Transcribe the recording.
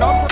number